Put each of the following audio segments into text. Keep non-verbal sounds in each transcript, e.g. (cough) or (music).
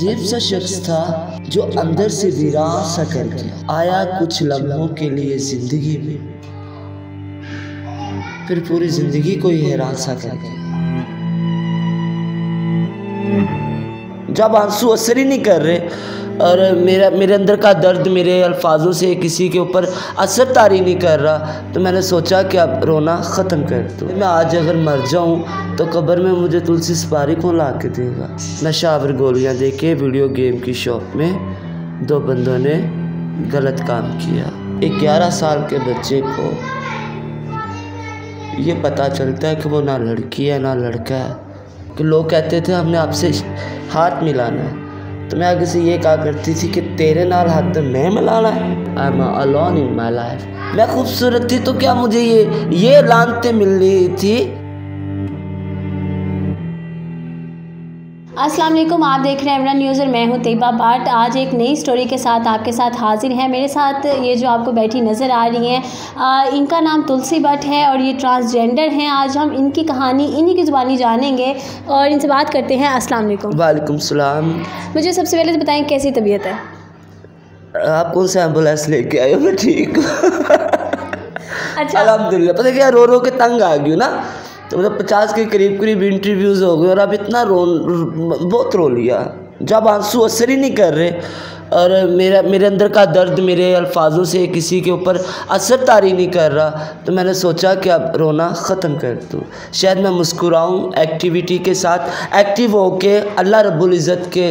अजीब सा शख्स था जो अंदर से वीरान सा कर गया आया कुछ लम्हों के लिए ज़िंदगी में, फिर पूरी ज़िंदगी को ही हैरान सा कर गया जब आँसू असर ही नहीं कर रहे और मेरा, मेरे अंदर का दर्द मेरे अल्फाजों से किसी के ऊपर असर तारी नहीं कर रहा। तो मैंने सोचा कि अब रोना ख़त्म कर दूँ। मैं आज अगर मर जाऊँ तो कब्र में मुझे तुलसी सपारी को ला के देगा? नशा आवर गोलियाँ दे के वीडियो गेम की शॉप में दो बंदों ने गलत काम किया। एक ग्यारह साल के बच्चे को ये पता चलता है कि वो ना लड़की है, ना लड़का है। कि लोग कहते थे, हमने आपसे हाथ मिलाना है। तो मैं आगे से ये कहा करती थी कि तेरे नाल हाथ मैं मिला मिलाना है। I am alone in my life मैं खूबसूरत थी तो क्या मुझे ये ये लानते मिल रही थी? अस्सलाम वालेकुम आप देख रहे हैं इमरान न्यूज़ और मैं हूँ तैयबा बाट आज एक नई स्टोरी के साथ आपके साथ हाजिर है। मेरे साथ ये जो आपको बैठी नज़र आ रही हैं इनका नाम तुलसी भट्ट है और ये ट्रांसजेंडर हैं। आज हम इनकी कहानी इन्हीं की ज़ुबानी जानेंगे और इनसे बात करते हैं। अस्सलाम वालेकुम। वालेकुम सलाम। मुझे सबसे पहले तो बताएँ कैसी तबीयत है? आप कौन सा एंबुलेंस लेके आए हो? मैं ठीक (laughs) अच्छा। अलहमदिल्ला पता क्या रो रो के तंग आ गई हूँ ना। तो मतलब पचास के करीब करीब इंटरव्यूज़ हो गए और अब इतना रो बहुत रो लिया जब आँसू असर ही नहीं कर रहे और मेरा मेरे अंदर का दर्द मेरे अल्फाजों से किसी के ऊपर असर तारी नहीं कर रहा। तो मैंने सोचा कि अब रोना ख़त्म कर दूँ। शायद मैं मुस्कुराऊँ एक्टिविटी के साथ। एक्टिव होके अल्लाह रब्बुल इज़्ज़त के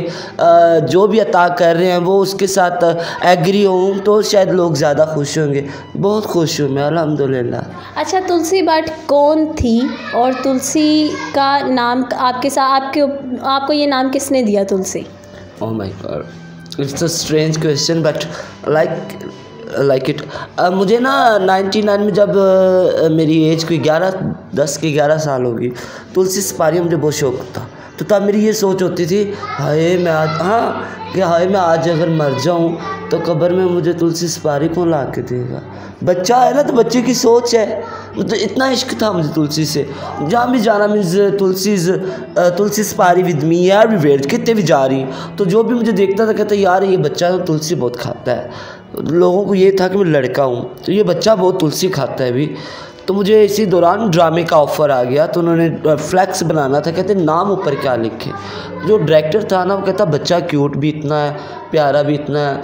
जो भी अता कर रहे हैं वो उसके साथ एग्री हूँ तो शायद लोग ज़्यादा खुश होंगे। बहुत खुश हूँ मैं अल्हम्दुलिल्लाह। अच्छा तुलसी भट्ट कौन थी? और तुलसी का नाम आपके साथ आपके आपको ये नाम किसने दिया Tulsi? Oh my God it's a strange question but like like it मुझे ना नाइन्टी नाइन में जब uh, मेरी एज कोई ग्यारह दस के ग्यारह साल होगी तुलसी सपारी मुझे बहुत शौक था। तो तब मेरी ये सोच होती थी, हाय मैं आज हाँ कि हाय मैं आज अगर मर जाऊँ तो कब्र में मुझे तुलसी सपारी कौन ला के देगा? बच्चा है ना तो बच्चे की सोच है। तो इतना इश्क था मुझे तुलसी से। जहाँ भी जाना means Tulsi Tulsi सपारी with me यार भी वेट कितने भी जा रही तो जो भी मुझे देखता था, कहता, यार, ये बच्चा तो तुलसी बहुत खाता है। लोगों को ये था कि मैं लड़का हूँ तो ये बच्चा बहुत तुलसी खाता है अभी। तो मुझे इसी दौरान ड्रामे का ऑफ़र आ गया तो उन्होंने फ्लैक्स बनाना था, कहते नाम ऊपर क्या लिखे? जो डायरेक्टर था ना, वो कहता बच्चा क्यूट भी इतना है, प्यारा भी इतना है।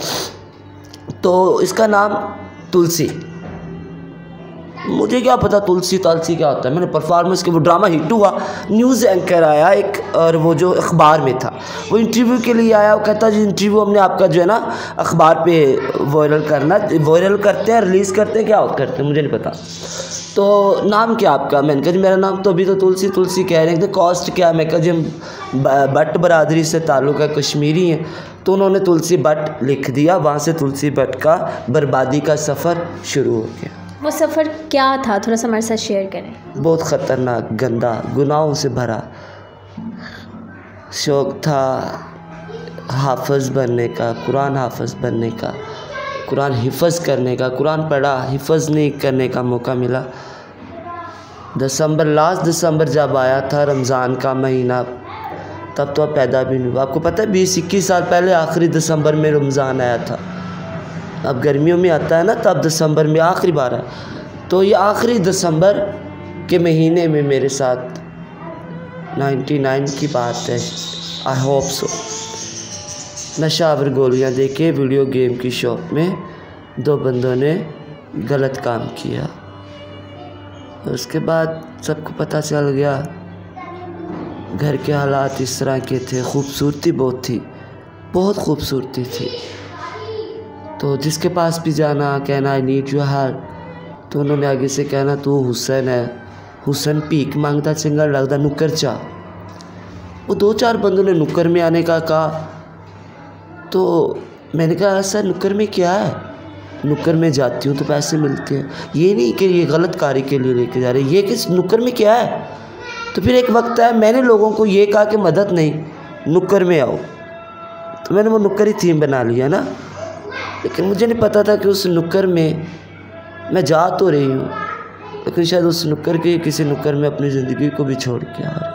तो इसका नाम तुलसी। मुझे क्या पता तुलसी तालसी क्या होता है। मैंने परफॉर्मेंस के वो ड्रामा हिट हुआ। न्यूज़ एंकर आया एक, और वो जो अखबार में था। वो इंटरव्यू के लिए आया, वो कहता, जी इंटरव्यू हमने आपका जो है ना, अखबार पे वायरल करना वायरल करते हैं रिलीज़ करते हैं, क्या करते हैं, मुझे नहीं पता। तो नाम क्या आपका? मैंने कहा, जी, मेरा नाम तो अभी तो तुलसी तुलसी कह रहे हैं। कॉस्ट क्या मैं कहा, जी, हम बरदरी से ताल्लुक़ है, कश्मीरी हैं। तो उन्होंने तुलसी बट लिख दिया। वहाँ से तुलसी बट का बर्बादी का सफ़र शुरू हो गया। वो सफ़र क्या था? थोड़ा सा हमारे साथ शेयर करें। बहुत ख़तरनाक, गंदा, गुनाहों से भरा। शौक़ था हाफज बनने का, कुरान हाफज बनने का, कुरान हिफज करने का, कुरान पढ़ा, हिफज नहीं करने का मौका मिला। दिसंबर लास्ट दिसंबर जब आया था रमज़ान का महीना, तब तो पैदा भी नहीं हुआ। आपको पता है, बीस इक्कीस साल पहले आखिरी दिसंबर में रमज़ान आया था। अब गर्मियों में आता है ना, तब दिसंबर में आखिरी बार है। तो ये आखिरी दिसंबर के महीने में मेरे साथ 99 की बात है। आई होप सो नशावर गोलियाँ दे के वीडियो गेम की शॉप में, दो बंदों ने गलत काम किया। उसके बाद सबको पता चल गया, घर के हालात इस तरह के थे, खूबसूरती बहुत थी, बहुत खूबसूरती थी। तो जिसके पास भी जाना, कहना आई नीड यू हार तो उन्होंने आगे से कहना, तू हुसैन है। हुसैन पीक माँगता चंगा लगता नुक्कर चा। वो दो चार बंदों ने नुक्कर में आने का कहा। तो मैंने कहा, सर नुक्कर में क्या है? नुक्कर में जाती हूँ तो पैसे मिलते हैं। ये नहीं कि ये गलत कार्य के लिए लेके जा रहे ये किस नुक्कर में क्या है? तो फिर एक वक्त है मैंने लोगों को ये कहा कि मदद नहीं नुक्कर में आओ। तो मैंने वो नुक्कर ही थीम बना लिया ना। लेकिन मुझे नहीं पता था कि उस नुक्कर में मैं जा तो रही हूँ लेकिन शायद उस नुक्कर के किसी नुक्कर में अपनी ज़िंदगी को भी छोड़ के आ रही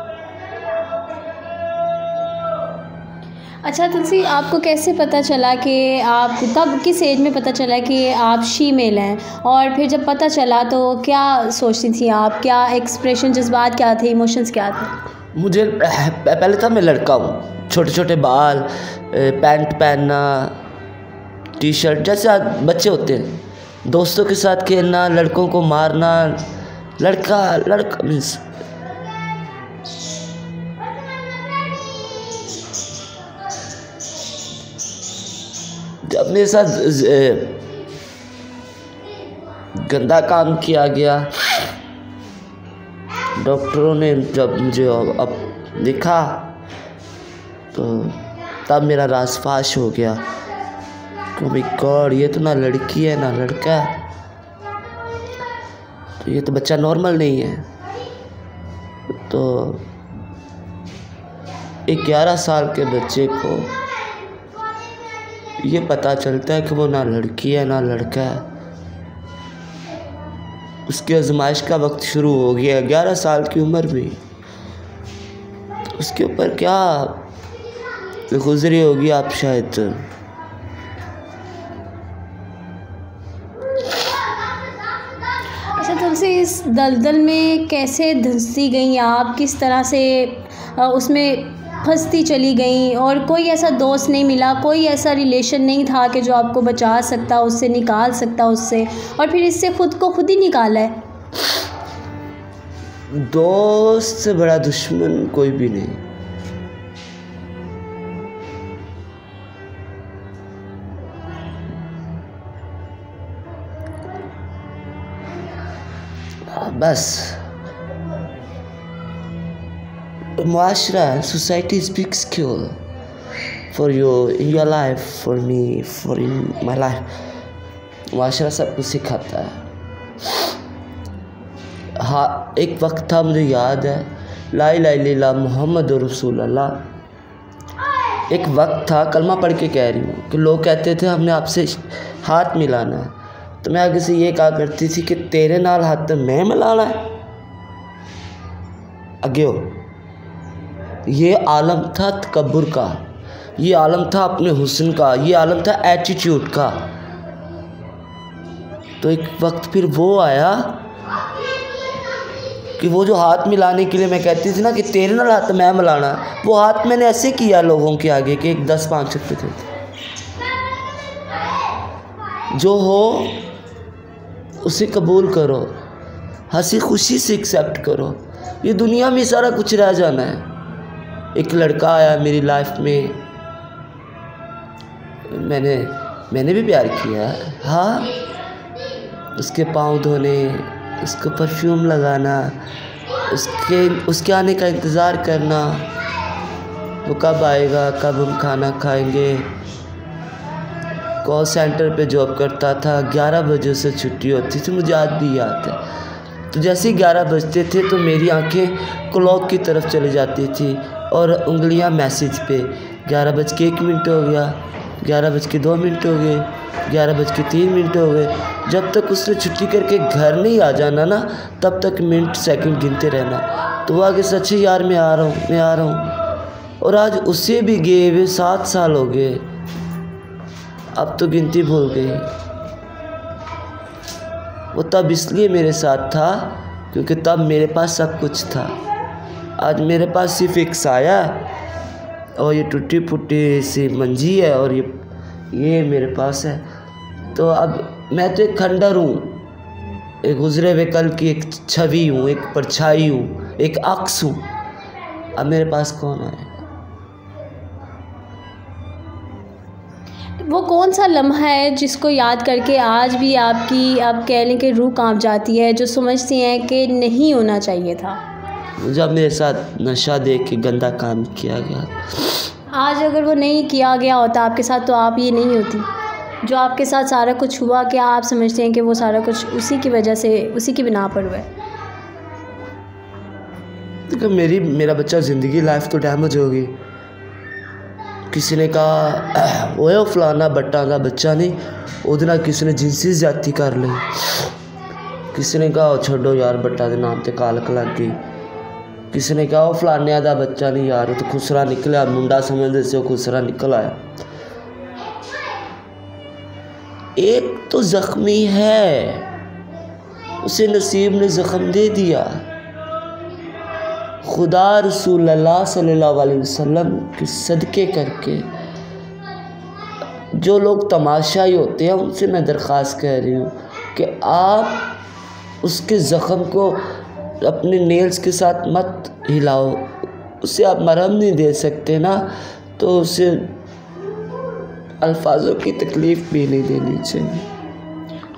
अच्छा तुलसी आपको कैसे पता चला कि आप कब किस एज में पता चला कि आप शीमेल हैं? और फिर जब पता चला तो क्या सोचती थी आप? क्या एक्सप्रेशन जज्बात क्या थे? इमोशंस क्या थे? मुझे पहले था मैं लड़का हूँ। छोटे छोटे बाल पैंट पहनना टी शर्ट जैसे बच्चे होते हैं, दोस्तों के साथ खेलना, लड़कों को मारना, लड़का लड़का मीन्स जब मेरे साथ गंदा काम किया गया, डॉक्टरों ने जब मुझे अब देखा तो तब मेरा राज फाश हो गया। कि भाई गॉड, ये तो ना लड़की है ना, लड़का। तो ये तो बच्चा नॉर्मल नहीं है। तो एक ग्यारह साल के बच्चे को ये पता चलता है कि वो ना लड़की है, ना लड़का है। उसकी आजमाइश का वक्त शुरू हो गया ग्यारह साल की उम्र में। उसके ऊपर क्या गुजरी होगी आप शायद? अच्छा तुमसे इस दलदल में कैसे धंसती गई आप? किस तरह से उसमें फंसती चली गई? और कोई ऐसा दोस्त नहीं मिला, कोई ऐसा रिलेशन नहीं था कि जो आपको बचा सकता, उससे निकाल सकता उससे, और फिर इससे ख़ुद को खुद ही निकाला है? दोस्त से बड़ा दुश्मन कोई भी नहीं। बस। muashra society is big skill for you in your life, for me, for in my life सब कुछ सिखाता है। हाँ एक वक्त था, मुझे याद है। लाई ला ला मोहम्मद रसूल अल्लाह एक वक्त था, कलमा पढ़ के कह रही हूँ कि लोग कहते थे, हमने आपसे हाथ मिलाना है। तो मैं आगे से ये कहा करती थी कि तेरे नाल हाथ मैं मिलाना है। अगे हो। ये आलम था तकबर का। ये आलम था अपने हुसन का। ये आलम था एटीट्यूड का। तो एक वक्त फिर वो आया कि वो जो हाथ मिलाने के लिए मैं कहती थी ना कि तेरे नाल हाथ मैं मिलाना वो हाथ मैंने ऐसे किया लोगों के आगे कि एक दस पाँच रुपये थे। जो हो, उसे कबूल करो। हँसी खुशी से एक्सेप्ट करो। ये दुनिया में सारा कुछ रह जाना है। एक लड़का आया मेरी लाइफ में। मैंने मैंने भी प्यार किया। हाँ उसके पाँव धोने, उसको परफ्यूम लगाना, उसके उसके आने का इंतज़ार करना। वो कब आएगा, कब हम खाना खाएँगे? कॉल सेंटर पे जॉब करता था, ग्यारह बजे से छुट्टी होती थी, मुझे आज भी याद है। तो जैसे ही ग्यारह बजते थे तो मेरी आँखें क्लॉक की तरफ़ चली जाती थी और उंगलियाँ मैसेज पे। ग्यारह बज के एक मिनट हो गया, ग्यारह बज के दो मिनट हो गए, ग्यारह बज के तीन मिनट हो गए। जब तक उसने छुट्टी करके घर नहीं आ जाना ना, तब तक मिनट सेकंड गिनते रहना। तो वो आगे सच्चे यार, मैं आ रहा हूँ, मैं आ रहा हूँ। और आज उसे भी गए हुए सात साल हो गए। अब तो गिनती भूल गई। वो तब इसलिए मेरे साथ था, क्योंकि तब मेरे पास सब कुछ था। आज मेरे पास सिर्फ़ एक साया और ये टूटी फूटी सी मंजी है और ये ये मेरे पास है। तो अब मैं तो एक खंडर हूँ। एक गुजरे हुए कल की एक छवि हूँ, एक परछाई हूँ, एक अक्स हूँ। अब मेरे पास कौन है वो कौन सा लम्हा है जिसको याद करके आज भी आपकी आप कह लें कि रूह काँप जाती है जो समझती हैं कि नहीं होना चाहिए था? जब मेरे साथ नशा दे के गंदा काम किया गया। आज अगर वो नहीं किया गया होता आपके साथ तो आप ये नहीं होती। जो आपके साथ सारा कुछ हुआ क्या आप समझते हैं कि वो सारा कुछ उसी की वजह से उसी की बिना पर हुआ है? तो मेरी मेरा बच्चा ज़िंदगी लाइफ तो डैमेज होगी। किसी ने कहा वो फलाना बट्टा का बच्चा नहीं ਉਹਦੇ किसी ने जिनसी ज्यादा कर ली किसी ने कहा छोड़ो यार बट्टा के नाम से कालक लग गई किसी ने कहा वो फलाने आधा बच्चा नहीं यार तो खुसरा निकला मुंडा समझते से खुसरा निकल आया एक तो ज़ख्मी है उसे नसीब ने ज़ख्म दे दिया खुदा रसूल अल्लाह सल्लल्लाहु अलैहि वसल्लम के सदक़े करके जो लोग तमाशाई होते हैं, उनसे मैं दरख्वास्त कर रही हूँ कि आप उसके ज़ख़म को अपने नेल्स के साथ मत हिलाओ। उसे आप मरहम नहीं दे सकते ना तो उसे अल्फाजों की तकलीफ़ भी नहीं देनी चाहिए।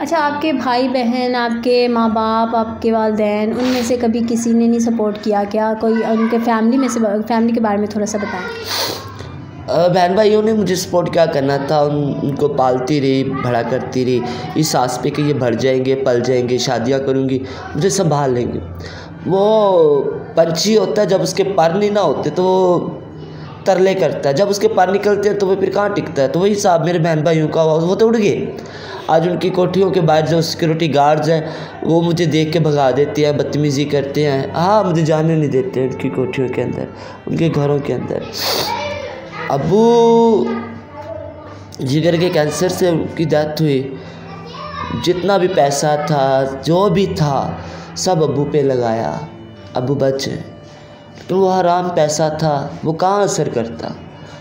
अच्छा आपके भाई बहन आपके माँ बाप आपके वालदेन, उनमें से कभी किसी ने नहीं सपोर्ट किया क्या? कोई उनके फैमिली में से फैमिली के बारे में थोड़ा सा बताएँ। बहन भाइयों ने मुझे सपोर्ट क्या करना था? उन, उनको पालती रही भड़ा करती रही। इस आस पे कि ये भर जाएँगे, पल जाएँगे, शादियाँ करूँगी, मुझे संभाल लेंगे। वो पंछी होता है, जब उसके पर नहीं ना होते तो तरले करता है। जब उसके पार निकलते हैं तो वह फिर कहाँ टिकता है? तो वही साहब, मेरे बहन भाइयों का हुआ वो तो उड़ गए। आज उनकी कोठियों के बाहर जो सिक्योरिटी गार्ड्स हैं, वो मुझे देख के भगा देते हैं, बदतमीज़ी करते हैं। हाँ मुझे जाने नहीं देते उनकी कोठियों के अंदर, उनके घरों के अंदर। अबू जिगर के कैंसर से उनकी डेथ हुई। जितना भी पैसा था, जो भी था, सब अबू पे लगाया। अबू बच। तो वो हराम पैसा था, वो कहाँ असर करता?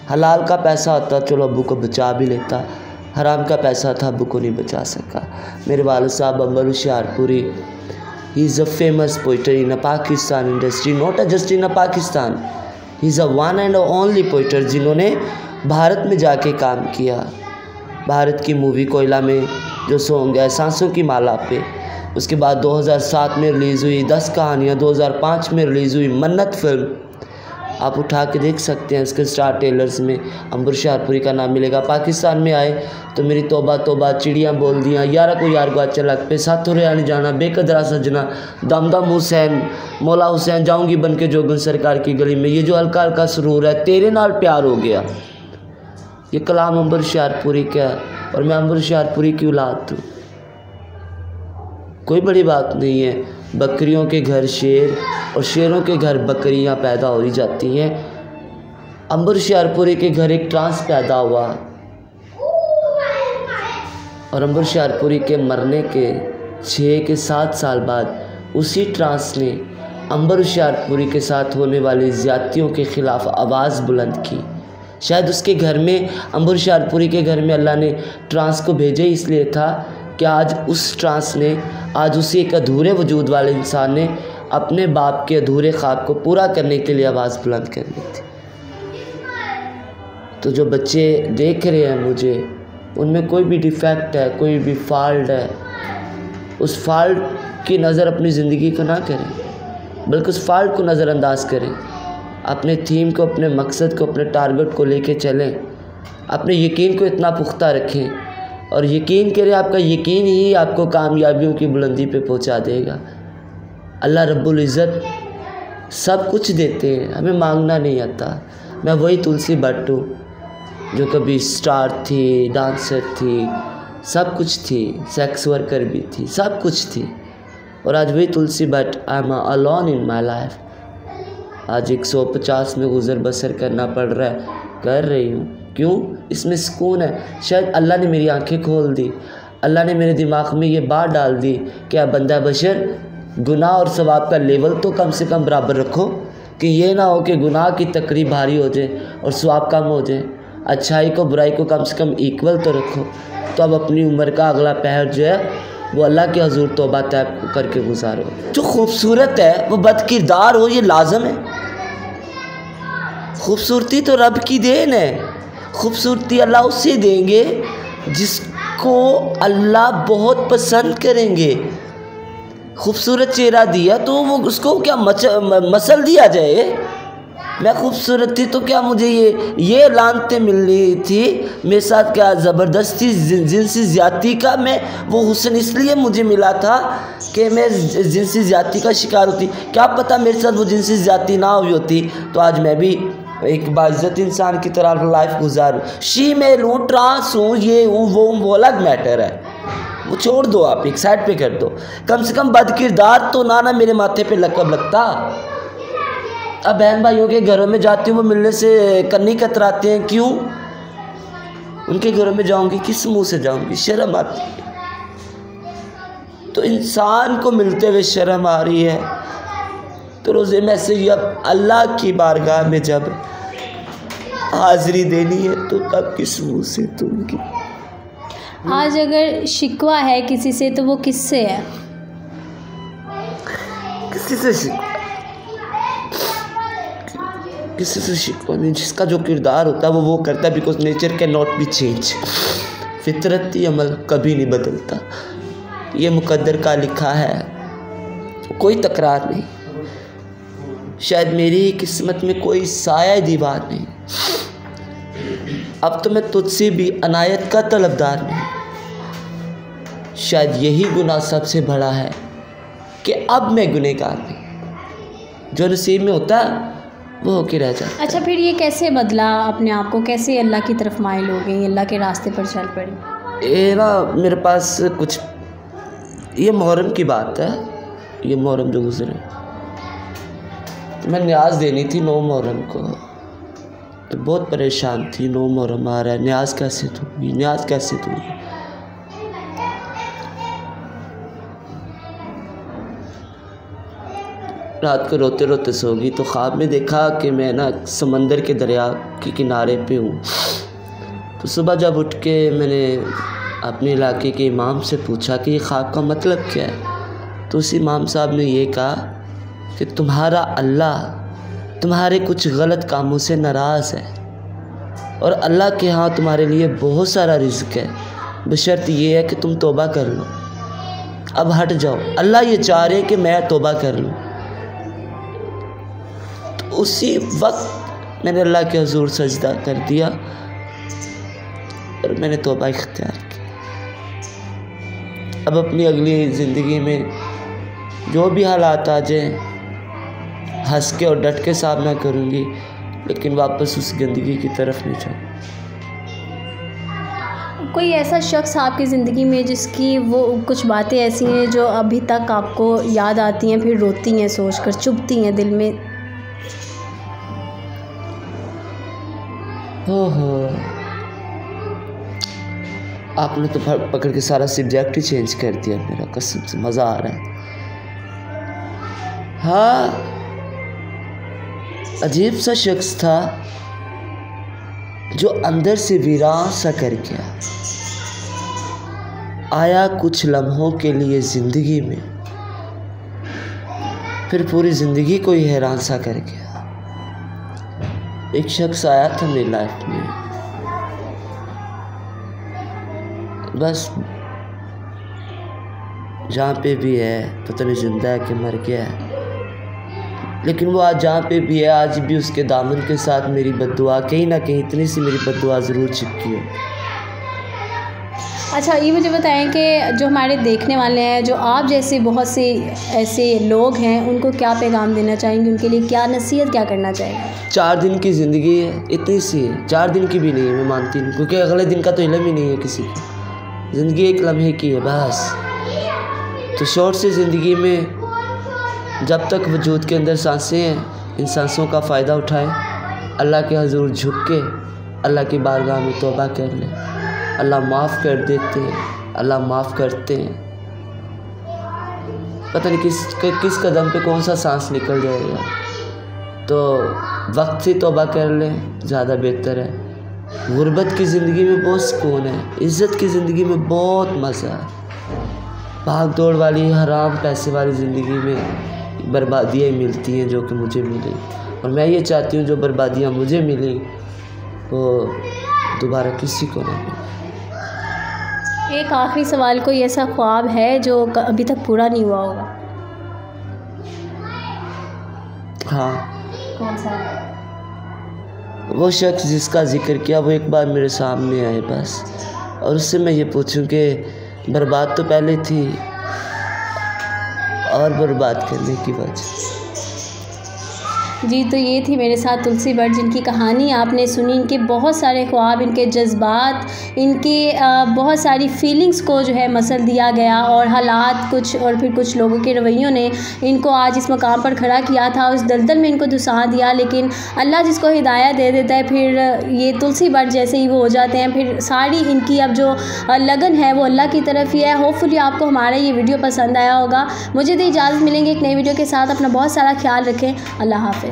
हलाल का पैसा होता, चलो अबू को बचा भी लेता। हराम का पैसा था, अबू को नहीं बचा सका। मेरे वाल साहब Ambar Hoshiarpuri he is a famous poet in a Pakistan industry not a just in a Pakistan he is a one and only poet जिन्होंने भारत में जाके काम किया। भारत की मूवी कोयला में जो सॉन्ग है, सांसों की माला पे। उसके बाद 2007 में रिलीज़ हुई दस कहानियाँ 2005 में रिलीज़ हुई मन्नत फ़िल्म। आप उठा के देख सकते हैं इसके स्टार टेलर्स में। अंबर शाहपुरी का नाम मिलेगा। पाकिस्तान में आए तो मेरी तोबा तोबा, चिड़ियाँ बोल दियाँ, यारा को यार अच्छा लग पे साथों नहीं जाना, बेकदरा सजना दमदम हुसैन, मौला हुसैन जाऊँगी बन के जोगन सरकार की गली में। ये जो हल्का हल्का सुरूर है, तेरे नाल प्यार हो गया। ये कलाम अंबर शाहपुरी का है और मैं अंबर शाहपुरी की औलाद हूँ। कोई बड़ी बात नहीं है। बकरियों के घर शेर और शेरों के घर बकरियाँ पैदा हो ही जाती हैं। अंबर शारपुरी के घर एक ट्रांस पैदा हुआ। और अंबर शारपुरी के मरने के छः के सात साल बाद उसी ट्रांस ने अंबर शारपुरी के साथ होने वाली ज़्यादतियों के ख़िलाफ़ आवाज़ बुलंद की। शायद उसके घर में, अंबर शारपुरी के घर में अल्लाह ने ट्रांस को भेजा इसलिए था कि आज उस ट्रांस ने, आज उसी एक अधूरे वजूद वाले इंसान ने अपने बाप के अधूरे ख्वाब को पूरा करने के लिए आवाज़ बुलंद कर ली थी। तो जो बच्चे देख रहे हैं मुझे, उनमें कोई भी डिफेक्ट है, कोई भी फॉल्ट है, उस फॉल्ट की नज़र अपनी ज़िंदगी को ना करें, बल्कि उस फॉल्ट को नज़रअंदाज करें। अपने थीम को, अपने मकसद को, अपने टारगेट को लेके चलें। अपने यकीन को इतना पुख्ता रखें और यकीन करें, आपका यकीन ही आपको कामयाबियों की बुलंदी पे पहुँचा देगा। अल्लाह रब्बुल इज़्ज़त सब कुछ देते हैं, हमें मांगना नहीं आता। मैं वही तुलसी भट्ट जो कभी स्टार थी, डांसर थी, सब कुछ थी सेक्स वर्कर भी थी, सब कुछ थी। और आज वही Tulsi Bhatt I am alone in my life आज 150 में गुज़र बसर करना पड़ रहा है, कर रही हूँ। क्यों? इसमें सुकून है। शायद अल्लाह ने मेरी आँखें खोल दी। अल्लाह ने मेरे दिमाग में ये बात डाल दी कि आप बंदा बशर गुनाह और सवाब का लेवल तो कम से कम बराबर रखो, कि ये ना हो कि गुनाह की तकरीब भारी हो जाए और स्वाब कम हो जाए। अच्छाई को बुराई को कम से कम इक्वल तो रखो। तो अब अपनी उम्र का अगला पहर जो है, वो अल्लाह के हजूर तोबा तय करके गुजारो। जो खूबसूरत है, वो बद किरदार हो, ये लाजम है। खूबसूरती तो रब की देन है। खूबसूरती अल्लाह उसे देंगे, जिसको अल्लाह बहुत पसंद करेंगे। खूबसूरत चेहरा दिया तो वो उसको क्या मच, मसल दिया जाए? मैं खूबसूरत थी तो क्या मुझे ये ये लानते मिल रही थी? मेरे साथ क्या ज़बरदस्ती जिनसी ज़्यादती का मैं, वो हुसन इसलिए मुझे मिला था कि मैं जिनसी ज़्यादती का शिकार होती। क्या पता मेरे साथ वो जिनसी ज़्यादती ना हुई होती तो आज मैं भी एक बाइज़त इंसान की तरह लाइफ गुजारूँ। शी में लूँ, ट्रांस हूँ, ये हूँ, वो वो अलग मैटर है। वो छोड़ दो आप, एक साइड पे कर दो। कम से कम बद किरदार तो ना ना मेरे माथे पे लकब लगता। अब बहन भाइयों के घरों में जाती हूँ, वो मिलने से कन्नी कतराते हैं, क्यों? उनके घरों में जाऊँगी, किस मुँह से जाऊँगी? शर्म आती है। तो इंसान को मिलते हुए शर्म आ रही है। तो रोज़े में से जब अल्लाह की बारगाह में जब हाज़िरी देनी है तो तब किस मुँह से दूँगी? आज अगर शिकवा है किसी से तो वो किससे है? किसी से शिकवा किसी से शिकवा नहीं जिसका जो किरदार होता है वो वो करता है because nature can not be change फितरती अमल कभी नहीं बदलता। ये मुकद्दर का लिखा है कोई तकरार नहीं। शायद मेरी किस्मत में कोई साया दीवार नहीं। अब तो मैं तुझसे भी अनायत का तलबदार नहीं। शायद यही गुनाह सबसे बड़ा है कि अब मैं गुनहगार नहीं। जो नसीब में होता वो होके रह जाता। अच्छा फिर ये कैसे बदला अपने आप को? कैसे अल्लाह की तरफ़ माइल हो गई अल्लाह के रास्ते पर चल पड़ी? ये ना मेरे पास कुछ ये मुहर्रम की बात है। ये मुहर्रम जो गुजरे। मैं न्याज देनी थी नौ मुहर्रम को। तो बहुत परेशान थी नो मुहर्रम आ रहा है, न्याज कैसे दूँगी न्याज कैसे दूँगी रात को रोते रोते सोगी तो ख्वाब में देखा कि मैं ना समंदर के दरिया के किनारे पे हूँ। तो सुबह जब उठ के मैंने अपने इलाके के इमाम से पूछा कि ये ख्वाब का मतलब क्या है? तो उस इमाम साहब ने ये कहा कि तुम्हारा अल्लाह तुम्हारे कुछ गलत कामों से नाराज़ है। और अल्लाह के यहाँ तुम्हारे लिए बहुत सारा रिज्क है। बशर्त ये है कि तुम तोबा कर लो। अब हट जाओ। अल्लाह ये चाह रहे कि मैं तोबा कर लूँ। तो उसी वक्त मैंने अल्लाह के हजूर सजदा कर दिया और मैंने तोबा इख्तियार किया। अब अपनी अगली ज़िंदगी में जो भी हालात आ जाए हंस के और डट के सामना करूँगी लेकिन वापस उस गंदगी की तरफ़ नहीं जाऊँ। कोई ऐसा शख्स आपकी ज़िंदगी में जिसकी वो कुछ बातें ऐसी हैं जो अभी तक आपको याद आती हैं फिर रोती हैं सोच कर चुभती हैं दिल में? हो हो आपने तो पकड़ के सारा सब्जेक्ट ही चेंज कर दिया मेरा कसम से मज़ा आ रहा है। हाँ अजीब सा शख्स था जो अंदर से वीरान सा कर गया। आया कुछ लम्हों के लिए ज़िंदगी में, फिर पूरी ज़िंदगी को ही हैरान सा कर गया। एक शख्स आया था मेरी लाइफ में। बस जहाँ पे भी है, पता नहीं ज़िंदा है कि मर गया है। लेकिन वो आज जहाँ पे भी है आज भी उसके दामन के साथ मेरी बदुआ कहीं ना कहीं इतनी सी मेरी बदुआ ज़रूर चिपकी है। अच्छा ये मुझे बताएँ कि जो हमारे देखने वाले हैं जो आप जैसे बहुत से ऐसे लोग हैं उनको क्या पैगाम देना चाहेंगे? उनके लिए क्या नसीहत क्या करना चाहेंगे? चार दिन की ज़िंदगी है इतनी सी है। चार दिन की भी नहीं है मैं मानती हूँ क्योंकि अगले दिन का तो इलम ही नहीं है किसी की। ज़िंदगी एक लम्हे की है बस। तो शॉर्ट से ज़िंदगी में जब तक वजूद के अंदर साँसें हैं, इन सांसों का फ़ायदा उठाएँ। अल्लाह के हजूर झुक के अल्लाह की बारगाह में तोबा कर लें। अल्लाह माफ़ कर देते हैं, अल्लाह माफ़ करते हैं। पता नहीं किस किस कदम पे कौन सा सांस निकल जाएगा। तो वक्त से तोबा कर लें, ज़्यादा बेहतर है। गुर्बत की ज़िंदगी में बहुत सुकून है, इज़्ज़त की ज़िंदगी में बहुत मज़ा है। भाग दौड़ वाली हराम पैसे वाली ज़िंदगी में बर्बादियाँ मिलती हैं जो कि मुझे मिली। और मैं ये चाहती हूँ जो बर्बादियाँ मुझे मिली वो दोबारा किसी को ना मिले। एक आखिरी सवाल कोई ऐसा ख्वाब है जो अभी तक पूरा नहीं हुआ होगा? हाँ। कौन सा? वो शख्स जिसका ज़िक्र किया वो एक बार मेरे सामने आए बस। और उससे मैं ये पूछूँ कि बर्बाद तो पहले थी और बर्बाद करने की वजह जी तो ये थी मेरे साथ तुलसी भट्ट जिनकी कहानी आपने सुनी। इनके बहुत सारे ख्वाब, इनके जज्बात, इनके बहुत सारी फीलिंग्स को जो है मसल दिया गया और हालात कुछ और फिर कुछ लोगों के रवैयों ने इनको आज इस मकाम पर खड़ा किया था। उस दलदल में इनको दुसा दिया, लेकिन अल्लाह जिसको हिदायत दे देता है, फिर ये तुलसी भट्ट जैसे ही वो हो जाते हैं। फिर सारी इनकी अब जो लगन है, वो अल्लाह की तरफ़ ही है। होपफुली आपको हमारा ये वीडियो पसंद आया होगा। मुझे तो इजाज़त मिलेंगे एक नई वीडियो के साथ। अपना बहुत सारा ख्याल रखें। अल्लाह हाफ़